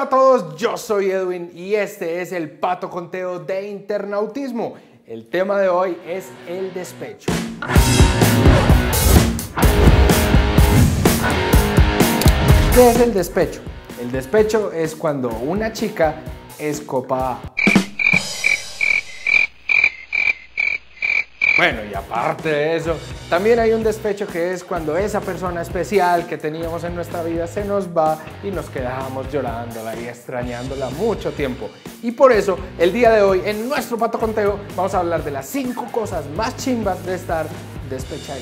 Hola a todos, yo soy Edwin y este es el Pato Conteo de Internautismo. El tema de hoy es el despecho. ¿Qué es el despecho? El despecho es cuando una chica es copa Bueno, y aparte de eso, también hay un despecho que es cuando esa persona especial que teníamos en nuestra vida se nos va y nos quedamos llorándola y extrañándola mucho tiempo. Y por eso, el día de hoy, en nuestro Pato Conteo, vamos a hablar de las 5 cosas más chimbas de estar despechado.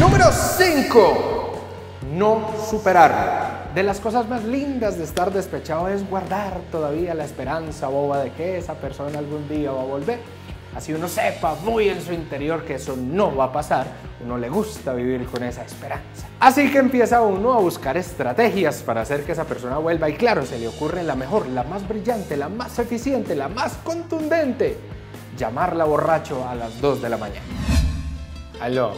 Número 5. No superarlo. De las cosas más lindas de estar despechado es guardar todavía la esperanza boba de que esa persona algún día va a volver. Así uno sepa muy en su interior que eso no va a pasar, uno le gusta vivir con esa esperanza. Así que empieza uno a buscar estrategias para hacer que esa persona vuelva y claro, se le ocurre la mejor, la más brillante, la más eficiente, la más contundente. Llamarla borracho a las 2 de la mañana. Aló,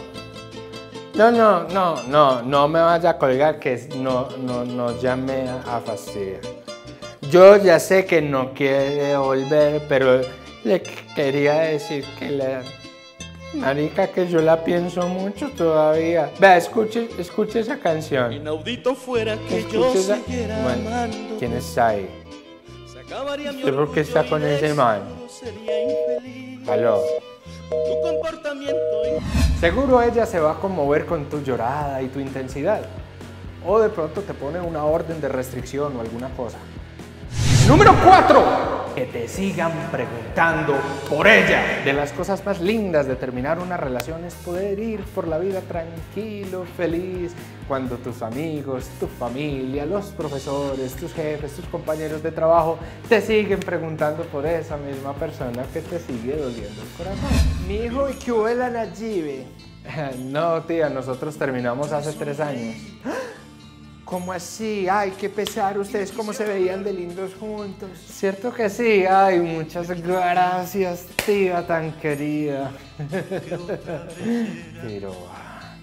no, no, no, no, no me vaya a colgar que no, no, no llame a fastidiar. Yo ya sé que no quiere volver, pero le quería decir que la marica que yo la pienso mucho todavía. Vea, escuche, escuche esa canción. Inaudito fuera que yo Escuche siguiera Bueno, amando. ¿quién está ahí? Se acabaría mi ¿Usted por qué está con ese man? Aló. Tu comportamiento Seguro ella se va a conmover con tu llorada y tu intensidad. O de pronto te pone una orden de restricción o alguna cosa. Número 4. Que te sigan preguntando por ella. De las cosas más lindas de terminar una relación es poder ir por la vida tranquilo, feliz, cuando tus amigos, tu familia, los profesores, tus jefes, tus compañeros de trabajo te siguen preguntando por esa misma persona que te sigue doliendo el corazón. Mi hijo, ¿y qué la Nayibe? No, tía, nosotros terminamos hace tres años. ¿Cómo así? Ay, qué pesar, ustedes cómo se veían de lindos juntos. Cierto que sí, ay, muchas gracias, tía tan querida. Pero. ah.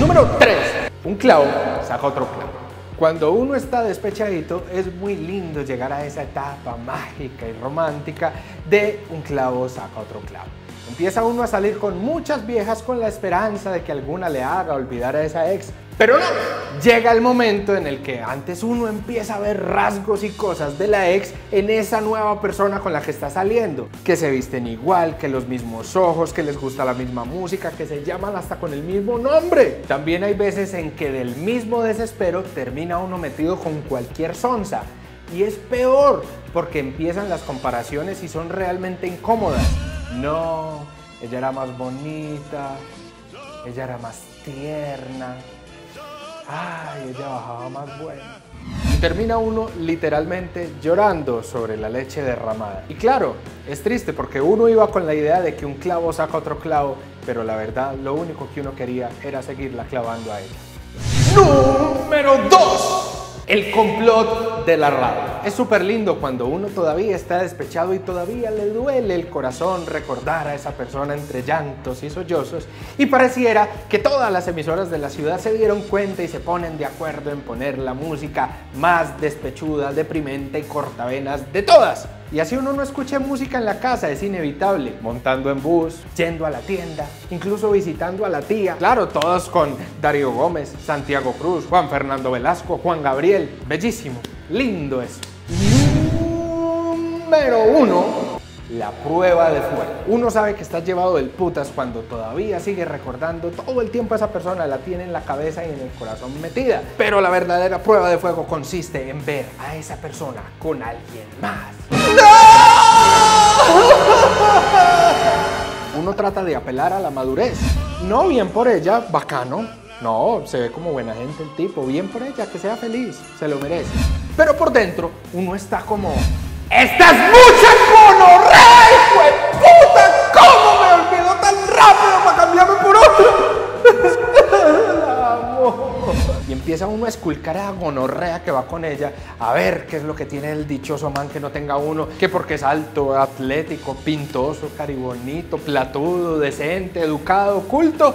Número 3. Un clavo saca otro clavo. Cuando uno está despechadito, es muy lindo llegar a esa etapa mágica y romántica de un clavo saca otro clavo. Empieza uno a salir con muchas viejas con la esperanza de que alguna le haga olvidar a esa ex. Pero no, llega el momento en el que antes uno empieza a ver rasgos y cosas de la ex en esa nueva persona con la que está saliendo. Que se visten igual, que los mismos ojos, que les gusta la misma música, que se llaman hasta con el mismo nombre. También hay veces en que del mismo desespero termina uno metido con cualquier sonza. Y es peor, porque empiezan las comparaciones y son realmente incómodas. No, ella era más bonita, ella era más tierna, ay, ella bajaba más buena. Y termina uno literalmente llorando sobre la leche derramada. Y claro, es triste porque uno iba con la idea de que un clavo saca otro clavo, pero la verdad lo único que uno quería era seguirla clavando a ella. Número 2. El complot de la rabia. Es súper lindo cuando uno todavía está despechado y todavía le duele el corazón recordar a esa persona entre llantos y sollozos y pareciera que todas las emisoras de la ciudad se dieron cuenta y se ponen de acuerdo en poner la música más despechuda, deprimente y cortavenas de todas. Y así uno no escuche música en la casa, es inevitable. Montando en bus, yendo a la tienda, incluso visitando a la tía. Claro, todos con Darío Gómez, Santiago Cruz, Juan Fernando Velasco, Juan Gabriel. Bellísimo, lindo eso. Número uno, la prueba de fuego. Uno sabe que está llevado del putas cuando todavía sigue recordando todo el tiempo a esa persona, la tiene en la cabeza y en el corazón metida. Pero la verdadera prueba de fuego consiste en ver a esa persona con alguien más. Uno trata de apelar a la madurez. No bien por ella, bacano. No, se ve como buena gente el tipo. Bien por ella, que sea feliz. Se lo merece. Pero por dentro, uno está como... ¡Esta es mucha gonorrea, hijo de puta! ¿Cómo me olvidó tan rápido para cambiarme por otro? Y empieza uno a esculcar a gonorrea que va con ella, a ver qué es lo que tiene el dichoso man que no tenga uno, que porque es alto, atlético, pintoso, caribonito, platudo, decente, educado, culto.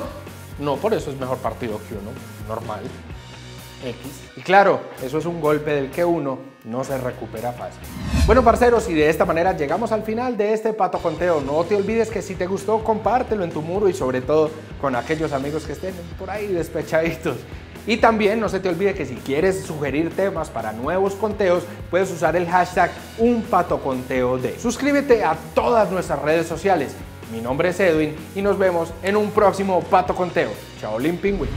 No, por eso es mejor partido que uno, normal. X. Y claro, eso es un golpe del que uno no se recupera fácil. Bueno, parceros, y de esta manera llegamos al final de este pato conteo. No te olvides que si te gustó, compártelo en tu muro y sobre todo con aquellos amigos que estén por ahí despechaditos. Y también no se te olvide que si quieres sugerir temas para nuevos conteos, puedes usar el hashtag UnPatoConteoD. Suscríbete a todas nuestras redes sociales. Mi nombre es Edwin y nos vemos en un próximo Pato Conteo. Chao, Pingüin.